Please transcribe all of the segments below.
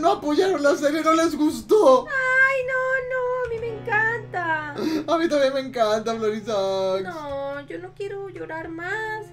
no apoyaron la serie, no les gustó. Ay, no, no, a mí me encanta. A mí también me encanta Florisax. No, yo no quiero llorar más.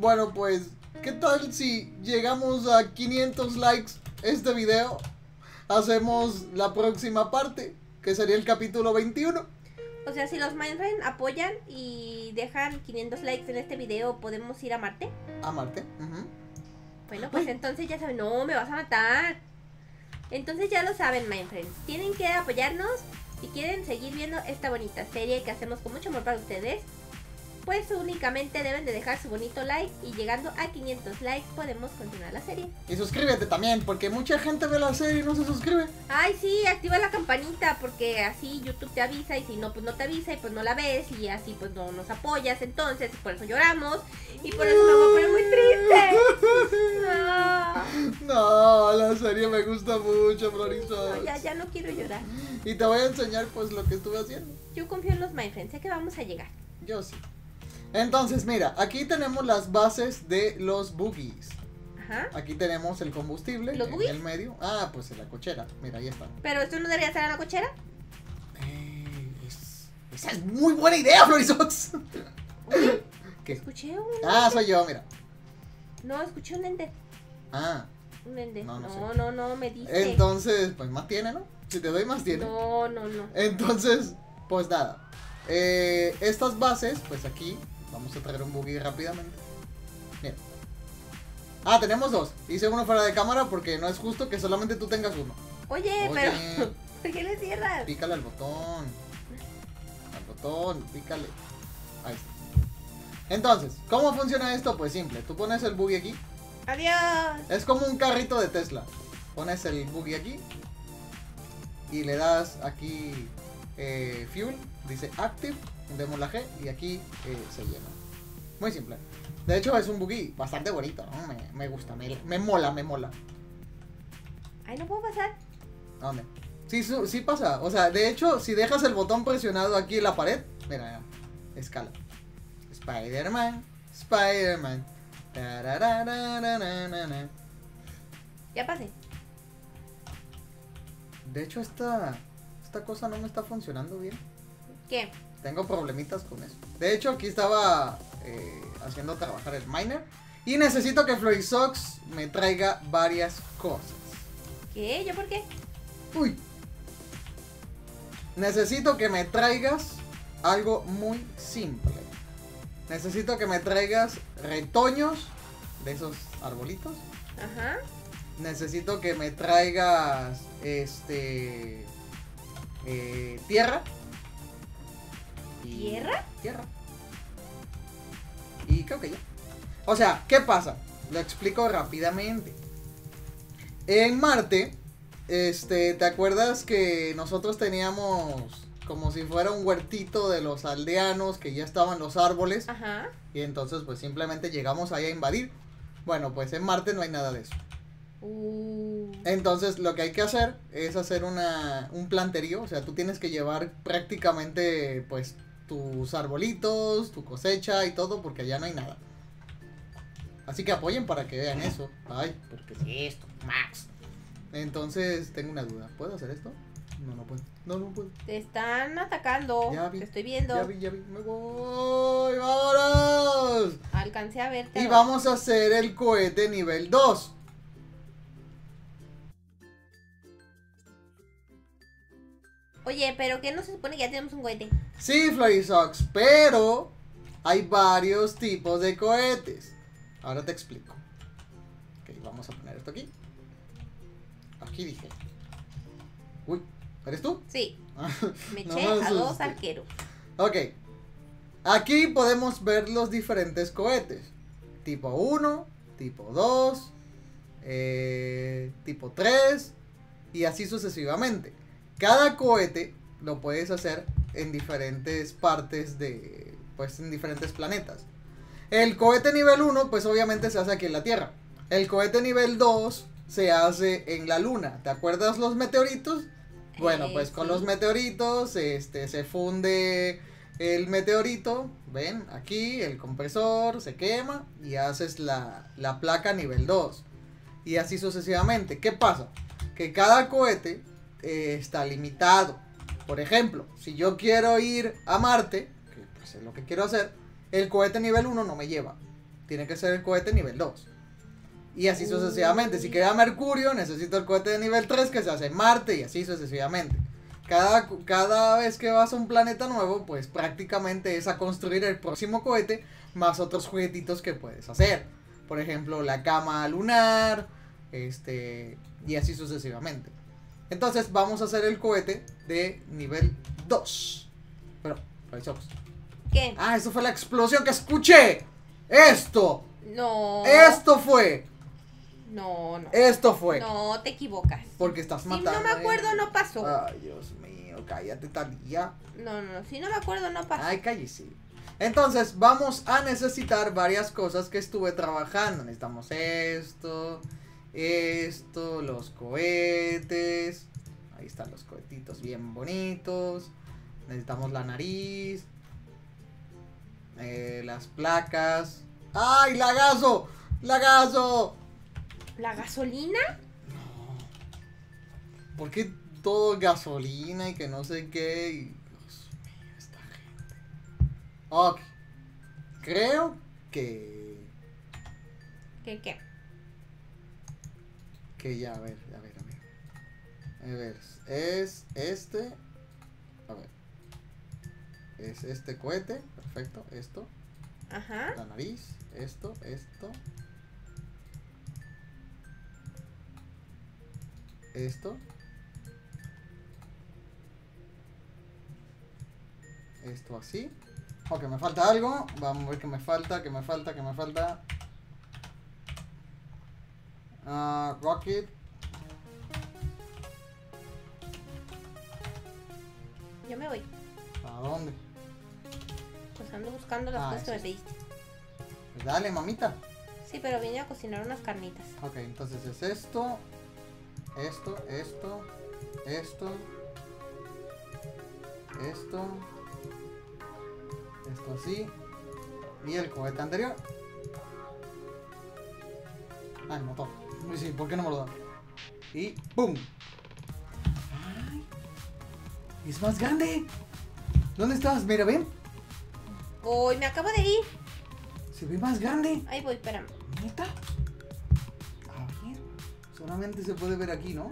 Bueno, pues, ¿qué tal si llegamos a 500 likes este video? Hacemos la próxima parte, que sería el capítulo 21. O sea, si los Mindfriend apoyan y dejan 500 likes en este video, ¿podemos ir a Marte? A Marte. Bueno, pues entonces ya saben, no, me vas a matar. Entonces ya lo saben, Mindfriend. Tienen que apoyarnos si quieren seguir viendo esta bonita serie que hacemos con mucho amor para ustedes. Pues únicamente deben de dejar su bonito like y llegando a 500 likes podemos continuar la serie. Y suscríbete también, porque mucha gente ve la serie y no se suscribe. Ay, sí, activa la campanita porque así YouTube te avisa y si no, pues no te avisa y pues no la ves y así pues no nos apoyas. Entonces, por eso lloramos y por eso me voy a poner muy triste. No, la serie me gusta mucho, Florisax. No, ya, ya no quiero llorar. Y te voy a enseñar pues lo que estuve haciendo. Yo confío en los Mindfriends, sé que vamos a llegar. Yo sí. Entonces, mira, aquí tenemos las bases de los boogies. Ajá. Aquí tenemos el combustible ¿Los en boogies? el medio. Ah, pues en la cochera. Mira, ahí está. Pero esto no debería estar en la cochera. Eh, es- esa es muy buena idea, Florisox. ¿Qué? Escuché un. Ah, soy yo, mira. No, escuché un ende. Ah, Un ende. No, No, no no, sé. no, me dice. entonces, pues más tiene, ¿no? Si te doy más tiene. No, no, no. Entonces, pues nada. Eh, estas bases, pues aquí vamos a traer un boogie rápidamente. Mira. Ah, tenemos dos. Hice uno fuera de cámara porque no es justo que solamente tú tengas uno. Oye, Oye. pero. ¿Por qué le cierras? Pícale al botón. Al botón, pícale. Ahí está. Entonces, ¿cómo funciona esto? Pues simple. Tú pones el boogie aquí. Adiós. Es como un carrito de Tesla. Pones el buggy aquí y le das aquí eh, fuel, dice active, demos la G y aquí eh, se llena. Muy simple. De hecho es un buggy bastante bonito, ¿no? me, me gusta, me, me mola, me mola. Ay, no puedo pasar. ¿A dónde? Sí, sí pasa. O sea, de hecho, si dejas el botón presionado aquí en la pared, mira, escala. Spider-Man, Spider-Man. Ya pasé. De hecho, esta, esta cosa no me está funcionando bien. ¿Qué? Tengo problemitas con eso. De hecho, aquí estaba haciendo trabajar el miner. Y necesito que Florisox me traiga varias cosas. ¿Qué? ¿Yo por qué? Uy. Necesito que me traigas algo muy simple. Necesito que me traigas retoños de esos arbolitos. Ajá. Necesito que me traigas este eh, tierra. Y- ¿Tierra? Tierra. Y creo que ya. O sea, ¿qué pasa? Lo explico rápidamente. En Marte, este, ¿te acuerdas que nosotros teníamos como si fuera un huertito de los aldeanos que ya estaban los árboles? Ajá. Y entonces pues simplemente llegamos ahí a invadir. Bueno, pues en Marte no hay nada de eso. Uh. Entonces lo que hay que hacer es hacer una, un planterío, o sea, tú tienes que llevar prácticamente pues tus arbolitos, tu cosecha y todo porque allá no hay nada. Así que apoyen para que vean eso. Ay, porque es esto, Max. Entonces tengo una duda, ¿puedo hacer esto? No, no puedo. No, no puedo. Te están atacando. Ya vi. Te estoy viendo. Ya vi, ya vi, me voy, vámonos. Alcancé a verte. Y vamos a hacer el cohete nivel 2. Oye, pero ¿qué no se supone que ya tenemos un cohete? Sí, Florisox, pero hay varios tipos de cohetes. Ahora te explico. Ok, vamos a poner esto aquí. Aquí dije. Uy, ¿eres tú? Sí. Me No eché me a dos asustes. arqueros. Ok. Aquí podemos ver los diferentes cohetes. Tipo 1, tipo 2, eh, tipo 3 y así sucesivamente. Cada cohete lo puedes hacer en diferentes partes de, pues en diferentes planetas. El cohete nivel 1 pues obviamente se hace aquí en la Tierra. El cohete nivel 2 se hace en la Luna. ¿Te acuerdas los meteoritos? Bueno, Eh, pues con sí. los meteoritos este, se funde el meteorito, ven, aquí el compresor se quema y haces la, la placa nivel 2. Y así sucesivamente. ¿Qué pasa? Que cada cohete eh, está limitado. Por ejemplo, si yo quiero ir a Marte, que pues es lo que quiero hacer, el cohete nivel 1 no me lleva. Tiene que ser el cohete nivel 2. Y así sucesivamente. Si quiero ir a Mercurio, necesito el cohete de nivel 3 que se hace en Marte y así sucesivamente. Cada, cada vez que vas a un planeta nuevo, pues prácticamente es a construir el próximo cohete más otros juguetitos que puedes hacer. Por ejemplo, la cama lunar, este, y así sucesivamente. Entonces vamos a hacer el cohete de nivel 2. Pero, revisamos. ¿Qué? Ah, eso fue la explosión que escuché. Esto. No. Esto fue. No, no. Esto fue. No, te equivocas. Porque estás Si matando. no me acuerdo, no pasó. Ay, Dios mío, cállate, Talía. No, no, no. Si no me acuerdo, no pasó. Ay, cállese. Entonces, vamos a necesitar varias cosas que estuve trabajando. Necesitamos esto, esto, los cohetes. Ahí están los cohetitos bien bonitos. Necesitamos la nariz. eh, las placas. ¡Ay, lagazo! ¡Lagazo! ¿La gasolina? ¿Por qué todo gasolina y que no sé qué? Y, Dios mío, esta gente. Ok. Creo que. ¿Qué, qué? Que ya, a ver, a ver, a ver. A ver, es este. A ver. Es este cohete. Perfecto. Esto. Ajá. La nariz. Esto, esto. Esto. Esto así. Ok, me falta algo. Vamos a ver qué me falta, qué me falta, qué me falta. Ah, rocket. Yo me voy. ¿A dónde? Pues ando buscando las Ah, cosas que me eso pediste. Pues dale, mamita. Sí, pero vine a cocinar unas carnitas. Ok, entonces es esto, esto, esto, esto, esto, esto así, y el cohete anterior. Ah, el motor. Uy, sí, ¿por qué no me lo da? Y ¡pum! ¡Ay! ¡Es más grande! ¿Dónde estás? Mira, ven. Uy, me acabo de ir. Se ve más grande. Ahí voy, espérame. ¿Neta? Solamente se puede ver aquí, ¿no?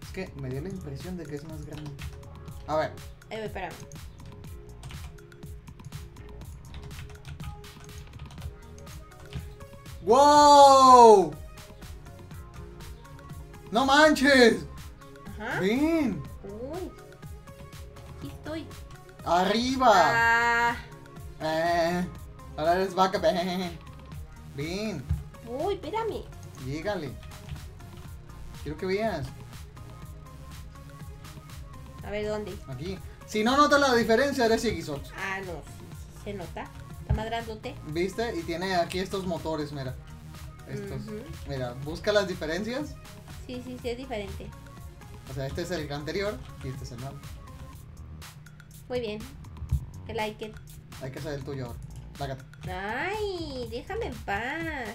Es que me dio la impresión de que es más grande. A ver, Ahí voy, espérame. ¡Wow! ¡No manches! Ajá. ¡Ven! Uy. Aquí estoy. ¡Arriba! Ah. Eh, ahora eres vaca, ven. Ven, Uy, espérame. llégale. Quiero que veas. A ver, ¿dónde? Aquí. Si no notas la diferencia, eres Xbox. Ah, no. Se nota. Está más grandote. ¿Viste? Y tiene aquí estos motores, mira. Estos. Mira, busca las diferencias. Sí, sí, sí, es diferente. O sea, este es el anterior y este es el nuevo. Muy bien. I like it. Hay que hacer el tuyo ahora. Lágate. Ay, déjame en paz.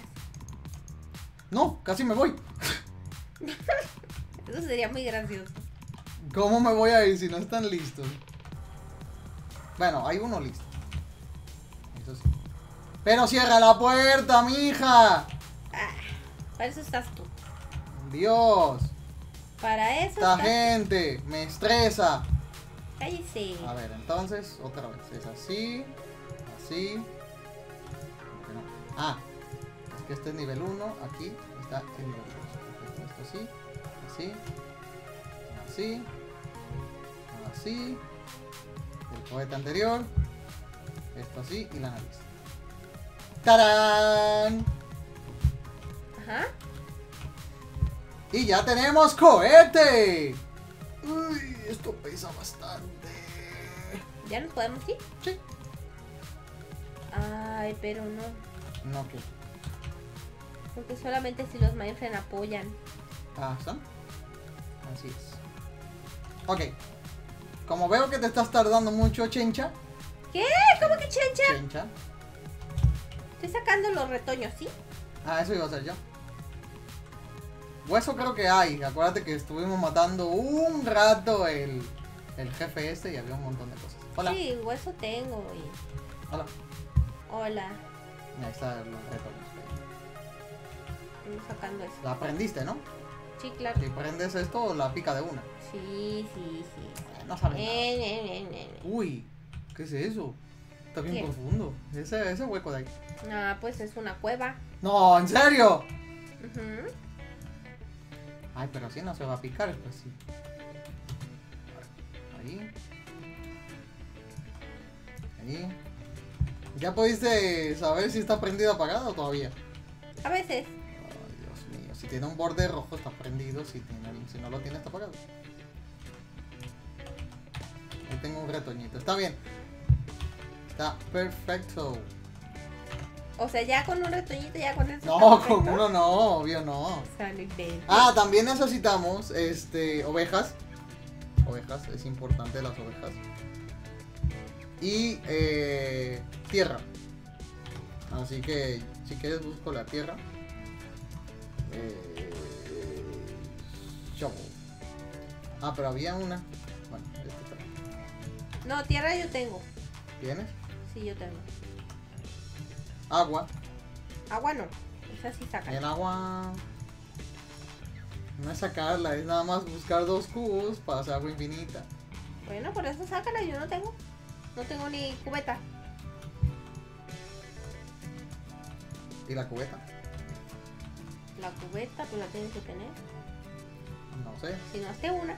No, casi me voy. Eso sería muy gracioso. ¿Cómo me voy a ir si no están listos? Bueno, hay uno listo. Eso sí. Pero cierra la puerta, mija. Ah, para eso estás tú. Dios. Para eso Esta estás gente me estresa. Cállese. A ver, entonces, otra vez. Es así, así. Ah, es que este es nivel 1, aquí está el nivel 2. Así, así, así, así. El cohete anterior, esto así y la nariz. ¡Tarán! Ajá. Y ya tenemos cohete. Uy, esto pesa bastante. ¿Ya nos podemos ir? Sí. Ay, pero no. No, que. Porque solamente si los Mindfriend apoyan. Ah, ¿son? Así es. Ok. Como veo que te estás tardando mucho, chencha, ¿Qué? ¿Cómo que chencha? Chencha. Estoy sacando los retoños, ¿sí? Ah, eso iba a ser yo. Hueso creo que hay. Acuérdate que estuvimos matando un rato el, el jefe este y había un montón de cosas. Hola. Sí, hueso tengo. y- Hola. Hola. Ahí está el reto. Estoy sacando eso. La aprendiste, ¿no? Sí, claro. Si prendes esto, la pica de una. Sí, sí, sí. Eh, No sabe nada. Eh, eh, eh, eh. Uy, ¿qué es eso? Está bien ¿Qué? profundo. Ese, ese hueco de ahí. No, pues es una cueva. No, ¿en serio? Ujú. Ay, pero así no se va a picar, pues sí. Ahí. Ahí. ¿Ya pudiste saber si está prendido o apagado o todavía? A veces. Tiene un borde rojo está prendido, si, tiene, si no lo tiene está apagado. Ahí tengo un retoñito. Está bien. Está perfecto. O sea, ya con un retoñito, ya con eso. No, con uno no, obvio no. Ah, también necesitamos este ovejas. Ovejas, es importante las ovejas. Y eh, tierra. Así que si quieres busco la tierra. Eh, shovel. Ah, pero había una. Bueno, está. No, tierra yo tengo. ¿Tienes? Sí, yo tengo. Agua. Agua no. Esa sí saca. El agua. No es sacarla, es nada más buscar dos cubos para hacer agua infinita. Bueno, por eso sácala, yo no tengo. No tengo ni cubeta. ¿Y la cubeta? La cubeta, pues la tienes que tener. No sé. Si no hace una,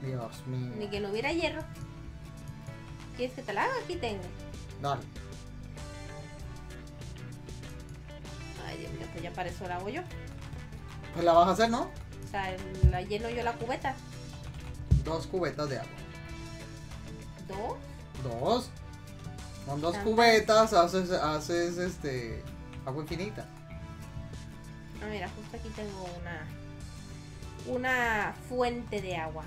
Dios mío. ni que no hubiera hierro. ¿Quieres que te la haga? Aquí tengo. Dale. Ay, Dios mío, pues ya para eso la hago yo. Pues la vas a hacer, ¿no? O sea, la lleno yo la cubeta. Dos cubetas de agua. Dos. Dos. Con dos cubetas haces, haces este agua infinita. Ah, mira, justo aquí tengo una. Una fuente de agua.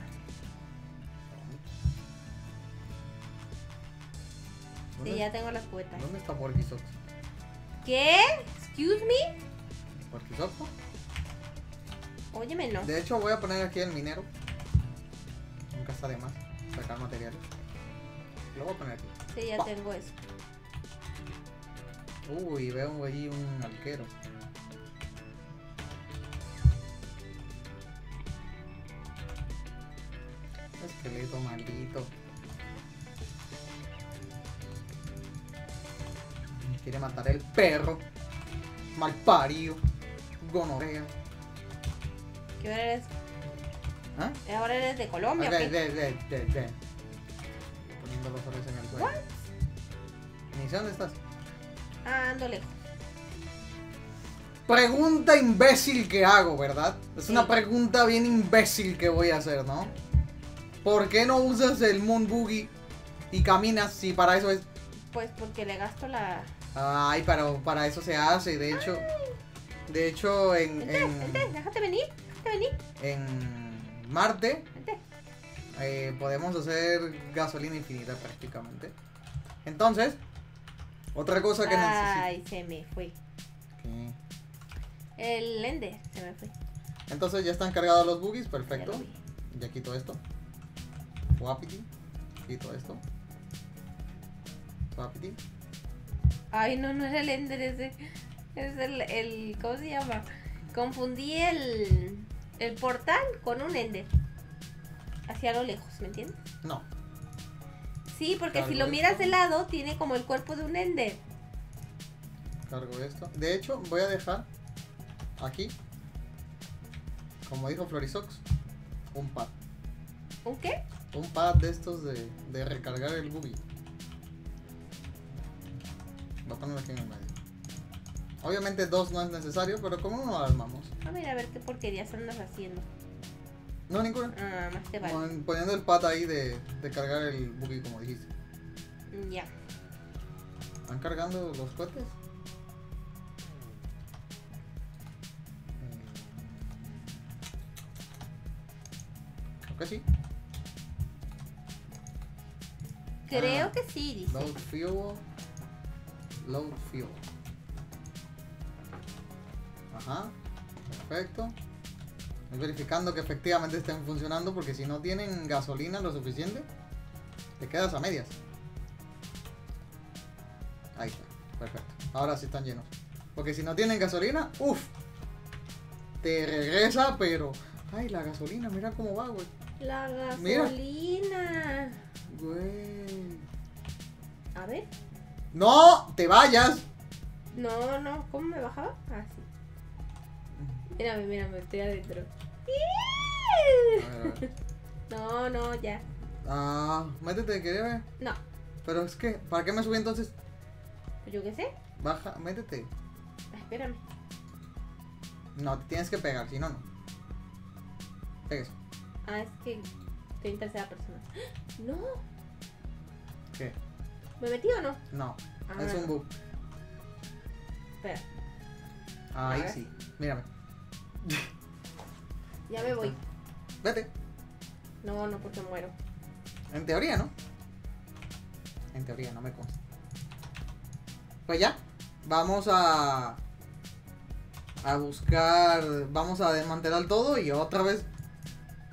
Sí, ¿Dónde, ya tengo las cubetas. ¿Dónde está Porquisox? ¿Qué? ¿Excuse me? ¿Porquisox? Óyeme, no. De hecho voy a poner aquí el minero. Nunca está de más. Sacar materiales. Lo voy a poner aquí. Sí, ya tengo eso. Uy, veo ahí un arquero. Maldito. Quiere matar el perro. Malpario. Gonorrea. ¿Qué hora eres? ¿Ah? Ahora eres de Colombia, Ok, ¿o qué? de, de, de, de. Poniendo los soles en el suelo. Ni sé dónde estás. Ah, ando lejos. Pregunta imbécil que hago, ¿verdad? Es Sí. una pregunta bien imbécil que voy a hacer, ¿no? ¿Por qué no usas el Moon Boogie y caminas si para eso es... Pues porque le gasto la. Ay, pero para eso se hace, de hecho... De hecho, en, en, déjate venir. Déjate venir. en Marte eh, podemos hacer gasolina infinita prácticamente. Entonces, otra cosa que necesito... Ay, se me fue. ¿Qué? El Ender se me fue. Entonces ya están cargados los boogies, perfecto. Ya quito esto. Wapiti. Quito esto. Wapiti. Ay, no, no era el Ender ese. Es el, el. ¿Cómo se llama? Confundí el. El portal con un Ender. Hacia lo lejos, ¿me entiendes? No. Sí, porque si lo miras esto. de lado, tiene como el cuerpo de un Ender. Cargo esto. De hecho, voy a dejar aquí, como dijo Florisox, un pad. ¿Un qué? Un pad de estos de, de recargar el boogie. Voy a ponerlo aquí en el medio. Obviamente dos no es necesario, pero como uno lo armamos. Ah, mira, a ver qué porquerías andas haciendo. No, ninguna. Ah, más te vale. Pon- Poniendo el pad ahí de, de cargar el boogie como dijiste. Ya. ¿Están cargando los cohetes? Mm. Creo que sí. Creo Ah. que sí, dice. Load fuel. Load fuel. Ajá. Perfecto. Estoy verificando que efectivamente estén funcionando porque si no tienen gasolina lo suficiente, te quedas a medias. Ahí está. Perfecto. Ahora sí están llenos. Porque si no tienen gasolina, uff. Te regresa, pero... Ay, la gasolina, mira cómo va, güey. La Mira. gasolina. Güey. A ver. ¡No! ¡Te vayas! No, no. ¿Cómo me bajaba? Ah, sí. Mírame, mírame, estoy adentro. A ver, a ver. No, no, ya. Ah, métete, quería ver. No. Pero es que, ¿para qué me subí entonces? Pues yo qué sé. Baja, métete. Ah, espérame. No, te tienes que pegar, si no, no. Pégase. Ah, es que estoy en tercera persona. No. ¿Qué? ¿Me metí o no? No, Ah, es un bug. Espera. Ahí A ver. sí. Mírame. Ya me voy. Vete. No, no, porque muero. En teoría, ¿no? En teoría, no me consta. Pues ya. Vamos a. A buscar. Vamos a desmantelar todo y otra vez.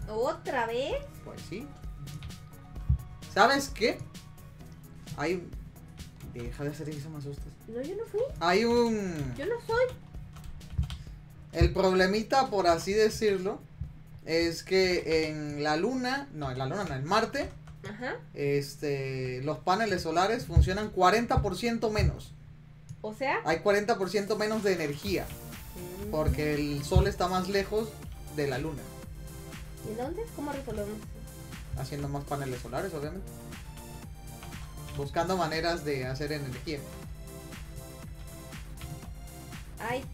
¿Otra vez? Pues sí. ¿Sabes qué? Hay. Deja de hacer eso, me asustas. No, yo no fui. Hay un. Yo no soy. El problemita, por así decirlo, es que en la luna, no, en la luna, no, en Marte, Ajá. este, los paneles solares funcionan 40% menos. O sea. Hay 40% menos de energía, mm, porque el sol está más lejos de la luna, ¿Y dónde? ¿Cómo resolvemos? haciendo más paneles solares, obviamente. Buscando maneras de hacer energía. Ay.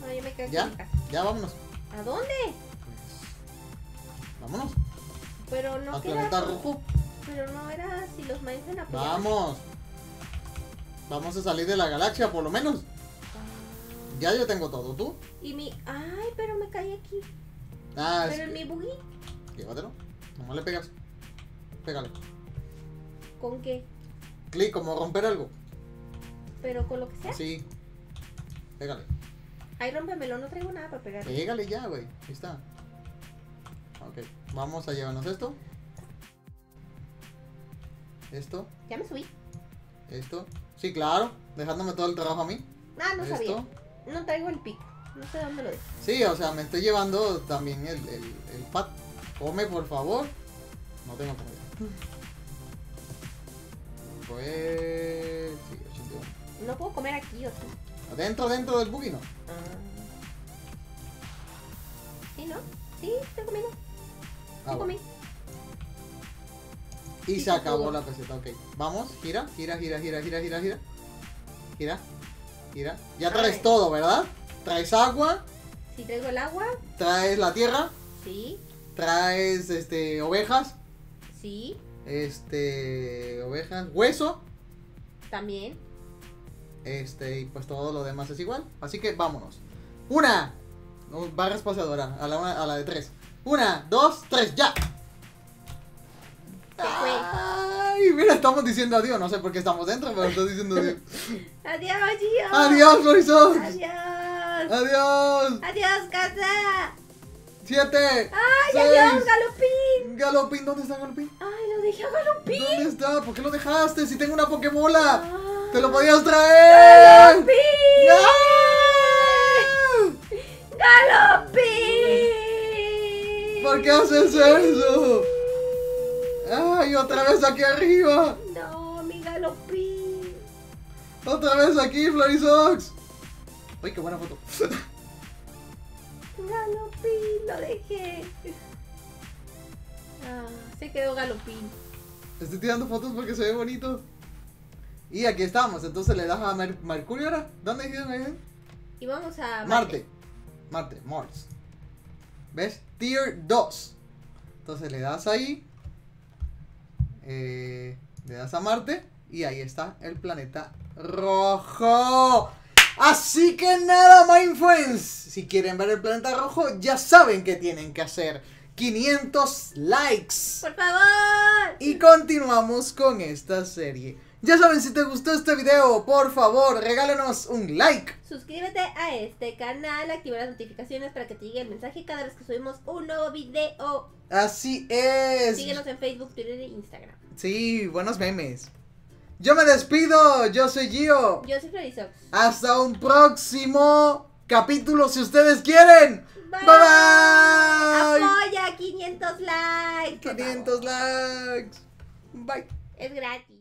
No, yo me aquí ¿Ya? en casa. Ya vámonos. ¿A dónde? Pues, vámonos. Pero no queda. rojo. Pero no era si los maestros apoyaban. Vamos. Vamos a salir de la galaxia, por lo menos. Ah, Ya yo tengo todo, ¿tú? Y mi. Ay, pero me caí aquí. Ah, es pero en que- mi buggy. Llévatelo. Nomás le pegas. Pégale. ¿Con qué? Clic, como romper algo. Pero con lo que sea. Sí. Pégale. Ay, rómpemelo, no traigo nada para pegar. Pégale ya, güey. Ahí está. Ok. Vamos a llevarnos esto. Esto. Ya me subí. Esto. Sí, claro. Dejándome todo el trabajo a mí. Ah, no esto. sabía. No traigo el pico. No sé dónde lo dejo. Sí, o sea, me estoy llevando también el, el, el pad. Come, por favor. No tengo comida. Pues. Sí, 81. No puedo comer aquí, ¿o sí? Adentro, dentro del buggy, ¿no? Ah. ¿Sí, no? Sí, estoy comiendo. Ah, Sí, bueno. comí. Y Sí, se acabó la peseta, ok. Vamos, gira, gira, gira, gira, gira, gira, gira. Gira, gira. Ya traes Ay. todo, ¿verdad? Traes agua, Si traigo el agua, traes la tierra, sí, traes este ovejas, sí, este ovejas, hueso, también. este y pues todo lo demás es igual. Así que vámonos. Una, barra espaciadora, a la, una- a la de tres. Una, dos, tres, ya. Ay, mira, estamos diciendo adiós. No sé por qué estamos dentro, pero estamos diciendo adiós. Adiós, Gio. Adiós, Florisox. Adiós. Adiós. Adiós, casa. Siete. Ay, seis. adiós, Galopín. Galopín, ¿dónde está Galopín? Ay, lo dejé a Galopín. ¿Dónde está? ¿Por qué lo dejaste? Si tengo una Pokébola. Ah. ¡Te lo podías traer! ¡Galopín! ¡Ah! ¡Galopín! ¿Por qué haces eso? ¡Ay, otra vez aquí arriba! No, mi Galopín. ¡Otra vez aquí, Florisox! ¡Uy, qué buena foto! Galopín, lo dejé. Ah, se quedó Galopín. Estoy tirando fotos porque se ve bonito. Y aquí estamos, entonces le das a Mer- Mercurio ahora. ¿Dónde ahí? Y vamos a Marte. Marte, Mars. ¿Ves? Tier 2. Entonces le das ahí. eh, le das a Marte. Y ahí está el planeta rojo. Así que nada, friends. Si quieren ver el planeta rojo, ya saben qué tienen que hacer. 500 likes. Por favor. Y continuamos con esta serie. Ya saben, si te gustó este video, por favor, regálanos un like. Suscríbete a este canal, activa las notificaciones para que te llegue el mensaje cada vez que subimos un nuevo video. Así es. Síguenos en Facebook, Twitter e Instagram. Sí, buenos memes. Yo me despido, yo soy Gio. Yo soy Florisox. Hasta un próximo capítulo si ustedes quieren. Bye. Bye. Apoya 500 likes. por 500 favor. likes. Bye. Es gratis.